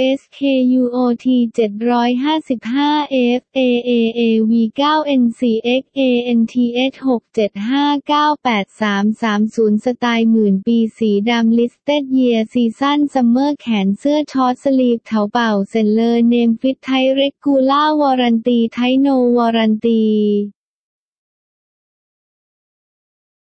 SKUOT 755 FAAAV 9 NCX ANTH 6 7 5 9 8 3 3 0 สไตล์หมื่นปี สีดำ Listed Year Season Summer แขนเสื้อช็อตสลีฟเถาเป่าเซนเลอร์เนมฟิตไทยเรกูล่าวอรันตี ไทโนวอรันตี